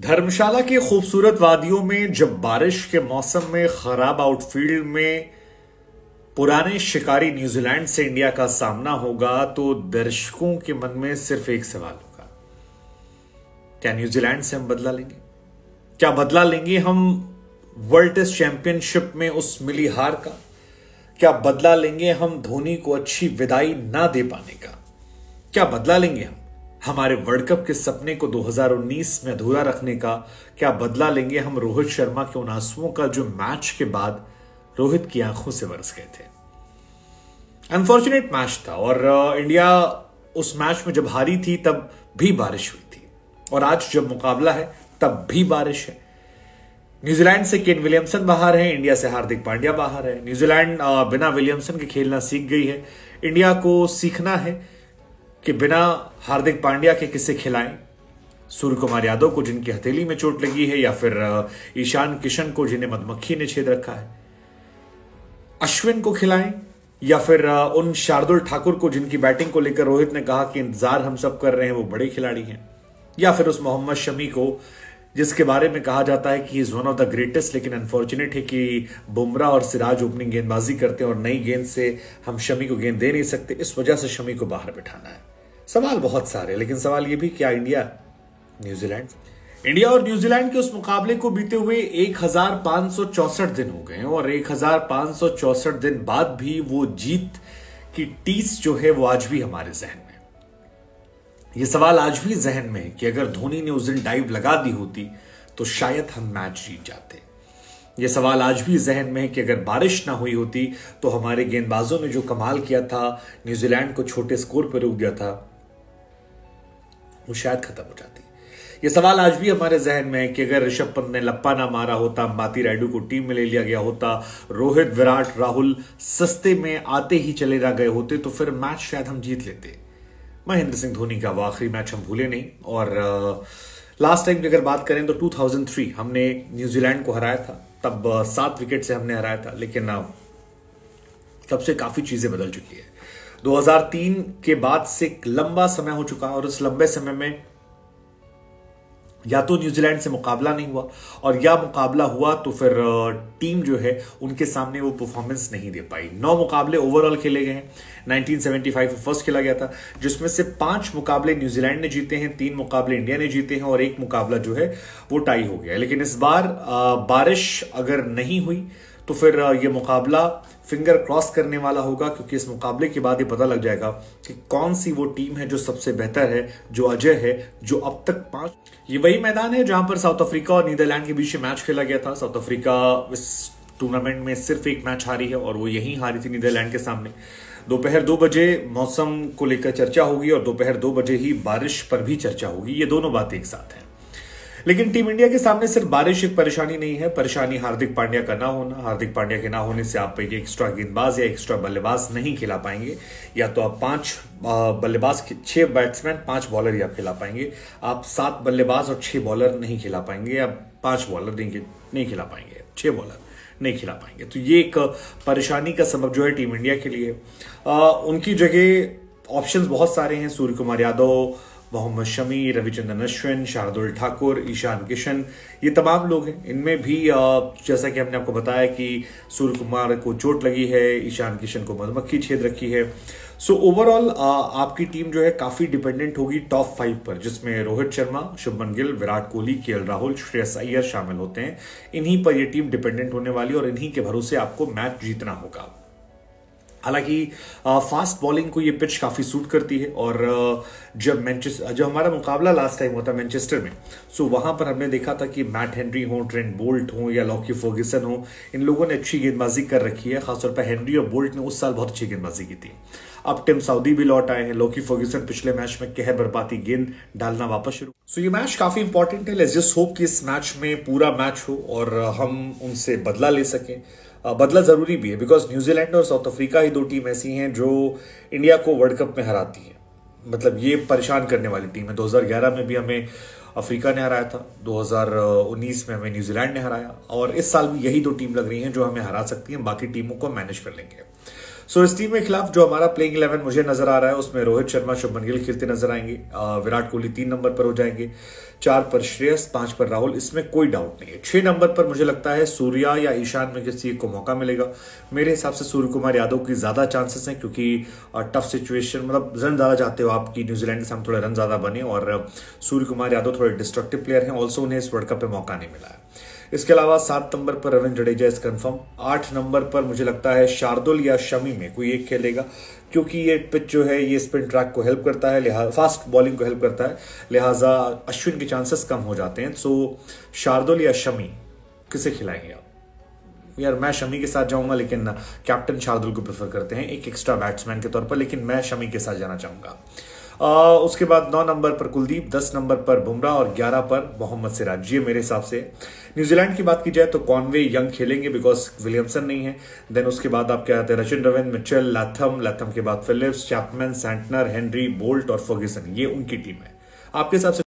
धर्मशाला के खूबसूरत वादियों में जब बारिश के मौसम में खराब आउटफील्ड में पुराने शिकारी न्यूजीलैंड से इंडिया का सामना होगा तो दर्शकों के मन में सिर्फ़ एक सवाल होगा। क्या न्यूजीलैंड से हम बदला लेंगे? क्या बदला लेंगे हम वर्ल्ड टेस्ट चैंपियनशिप में उस मिली हार का? क्या बदला लेंगे हम धोनी को अच्छी विदाई ना दे पाने का? क्या बदला लेंगे हम? हमारे वर्ल्ड कप के सपने को 2019 में अधूरा रखने का क्या बदला लेंगे हम रोहित शर्मा के उन आंसुओं का जो मैच के बाद रोहित की आँखों से बरस गए थे? अनफॉर्चुनेट मैच था और इंडिया उस मैच में जब हारी थी, तब भी बारिश हुई थी। और आज जब मुकाबला है, तब भी बारिश है। न्यूजीलैंड से केन विलियमसन बाहर है इंडिया से हार्दिक पांड्या बाहर है। न्यूजीलैंड बिना विलियमसन के खेलना सीख गई है। इंडिया को सीखना है। कि बिना हार्दिक पांड्या के किसे खिलाएँ? सूर्य कुमार यादव को जिनकी हथेली में चोट लगी है या फिर ईशान किशन को जिन्हें मधुमक्खी ने छेद रखा है? अश्विन को खिलाएँ या फिर उन शार्दुल ठाकुर को जिनकी बैटिंग को लेकर रोहित ने कहा कि इंतज़ार हम सब कर रहे हैं, वो बड़े खिलाड़ी हैं। या फिर उस मोहम्मद शमी को, जिसके बारे में कहा जाता है कि is one of the greatest लेकिन अनफॉर्चुनेट है कि बुमराह और सिराज ओपनिंग गेंदबाजी करते हैं और नई गेंद से हम शमी को गेंद दे नहीं सकते। इस वजह से शमी को बाहर बिठाना है। सवाल बहुत सारे, लेकिन सवाल यह भी क्या इंडिया न्यूजीलैंड इंडिया और न्यूजीलैंड के उस मुकाबले को बीते हुए एक दिन हो गए और एक दिन बाद भी वो जीत की टीस जो है वो आज भी हमारे जहन में ये सवाल आज भी जहन में है कि अगर धोनी ने उस दिन डाइव लगा दी होती तो शायद हम मैच जीत जाते। ये सवाल आज भी जहन में है कि अगर बारिश ना हुई होती तो हमारे गेंदबाजों ने जो कमाल किया था न्यूजीलैंड को छोटे स्कोर पर रोक दिया था वो शायद खत्म हो जाती। ये सवाल आज भी हमारे जहन में है कि अगर ऋषभ पंत ने लप्पा ना मारा होता, माती रायडू को टीम में ले लिया गया होता, रोहित, विराट, राहुल सस्ते में आते ही चले ना गए होते तो फिर मैच शायद हम जीत लेते। महेंद्र सिंह धोनी का वो आखिरी मैच हम भूले नहीं, और लास्ट टाइम की अगर बात करें तो 2003 हमने न्यूजीलैंड को हराया था। तब सात विकेट से हमने हराया था, लेकिन तब से काफ़ी चीज़ें बदल चुकी है। 2003 के बाद से एक लंबा समय हो चुका और उस लंबे समय में या तो न्यूजीलैंड से मुकाबला नहीं हुआ और या मुकाबला हुआ तो फिर टीम जो है उनके सामने वो परफॉर्मेंस नहीं दे पाई। नौ मुकाबले ओवरऑल खेले गए हैं। 1975 में फ़र्स्ट खेला गया था, जिसमें से पाँच मुकाबले न्यूजीलैंड ने जीते हैं, तीन मुकाबले इंडिया ने जीते हैं और एक मुकाबला जो है वो टाई हो गया। लेकिन इस बार बारिश अगर नहीं हुई तो फिर ये मुकाबला फिंगर क्रॉस करने वाला होगा, क्योंकि इस मुकाबले के बाद ये पता लग जाएगा कि कौन सी वो टीम है जो सबसे बेहतर है, जो अजय है, जो अब तक पाँच ये वही मैदान है जहाँ पर साउथ अफ्रीका और नीदरलैंड के बीच मैच खेला गया था। साउथ अफ्रीका इस टूर्नामेंट में सिर्फ़ एक मैच हारी है और वो यही हारी थी नीदरलैंड के सामने। दोपहर दो बजे मौसम को लेकर चर्चा होगी और दोपहर दो बजे ही बारिश पर भी चर्चा होगी। ये दोनों बातें एक साथ हैं। लेकिन टीम इंडिया के सामने सिर्फ़ बारिश एक परेशानी नहीं है। परेशानी हार्दिक पांड्या का ना होना। हार्दिक पांड्या के ना होने से आप एक एक्स्ट्रा गेंदबाज या एक्स्ट्रा बल्लेबाज नहीं खिला पाएँगे। या तो आप पाँच बल्लेबाज छह बैट्समैन पाँच बॉलर आप खिला पाएँगे। आप सात बल्लेबाज और छह बॉलर नहीं खिला पाएँगे। या पाँच बॉलर नहीं, नहीं खिला पाएँगे। छह बॉलर नहीं खिला पाएँगे। तो ये एक परेशानी का सबक जो है टीम इंडिया के लिए। आ, उनकी जगह ऑप्शंस बहुत सारे हैं। सूर्य कुमार यादव मोहम्मद शमी रविचंद्रन अश्विन शार्दुल ठाकुर ईशान किशन ये तमाम लोग हैं। इनमें भी जैसा कि हमने आपको बताया कि सूर्य कुमार को चोट लगी है ईशान किशन को मधुमक्खी छेद रखी है। सो so, ओवरऑल आपकी टीम जो है काफ़ी डिपेंडेंट होगी टॉप फाइव पर जिसमें रोहित शर्मा शुभमन गिल विराट कोहली के राहुल श्रेयस अय्यर शामिल होते हैं। इन्हीं पर यह टीम डिपेंडेंट होने वाली और इन्हीं के भरोसे आपको मैच जीतना होगा। हालाँकि फास्ट बॉलिंग को ये पिच काफ़ी सूट करती है और जब मैनचेस्टर जब हमारा मुकाबला लास्ट टाइम होता मैनचेस्टर में सो वहाँ पर हमने देखा था कि मैट हेनरी हो ट्रेंड बोल्ट हो या लॉकी फोगिसन हो इन लोगों ने अच्छी गेंदबाजी कर रखी है खासतौर पर हेनरी और बोल्ट ने उस साल बहुत अच्छी गेंदबाजी की थी। अब टिम सऊदी भी लौट आए हैं लोकी फर्ग्यूसन पिछले मैच में कहर बर्बाती गेंद डालना वापस शुरू। सो so, ये मैच काफ़ी इंपॉर्टेंट है लेट्स जस्ट होप कि इस मैच में पूरा मैच हो और हम उनसे बदला ले सकें। बदला ज़रूरी भी है बिकॉज़ न्यूजीलैंड और साउथ अफ्रीका ही दो टीम ऐसी हैं जो इंडिया को वर्ल्ड कप में हराती है। मतलब ये परेशान करने वाली टीम है। 2011 में भी हमें अफ्रीका ने हराया था 2019 में हमें न्यूजीलैंड ने हराया और इस साल भी यही दो टीम लग रही हैं जो हमें हरा सकती हैं बाकी टीमों को मैनेज कर लेंगे। सो so, इस टीम के खिलाफ जो हमारा प्लेइंग इलेवन मुझे नज़र आ रहा है उसमें रोहित शर्मा शुभमन गिल खेलते नज़र आएँगे विराट कोहली तीन नंबर पर हो जाएँगे। चार पर श्रेयस, पाँच पर राहुल, इसमें कोई डाउट नहीं है। छह नंबर पर मुझे लगता है सूर्या या ईशान में किसी को मौका मिलेगा। मेरे हिसाब से सूर्य कुमार यादव की ज़्यादा चांसेस हैं क्योंकि टफ सिचुएशन मतलब रन ज़्यादा चाहते हो आपकी न्यूजीलैंड के सामने थोड़े रन ज़्यादा बने और सूर्य कुमार यादव थोड़े डिस्ट्रक्टिव प्लेयर हैं। ऑल्सो उन्हें इस वर्ल्ड कप में मौका नहीं मिला है। इसके अलावा सात नंबर पर रविंद्र जडेजा इस कंफर्म आठ नंबर पर मुझे लगता है शार्दुल या शमी में कोई एक खेलेगा, क्योंकि ये पिच जो है, ये स्पिन ट्रैक को हेल्प करता है लिहाजा फास्ट बॉलिंग को हेल्प करता है। लिहाजा अश्विन के चांसेस कम हो जाते हैं। सो शार्दुल या शमी, किसे खिलाएँगे आप? यार, मैं शमी के साथ जाऊँगा, लेकिन कैप्टन शार्दुल को प्रेफर करते हैं। एक एक्स्ट्रा बैट्समैन के तौर पर, लेकिन मैं शमी के साथ जाना चाहूँगा। उसके बाद नौ नंबर पर कुलदीप, दस नंबर पर बुमराह और ग्यारह पर मोहम्मद सिराज। ये मेरे हिसाब से। न्यूजीलैंड की बात की जाए तो कॉनवे यंग खेलेंगे बिकॉज़ विलियमसन नहीं है। देन उसके बाद आप क्या आते हैं? Rachin Ravindra Mitchell, Latham. Latham के बाद Phillips, Chapman, Santner, Henry, Boult और फर्ग्यूसन। ये उनकी टीम है। आपके हिसाब से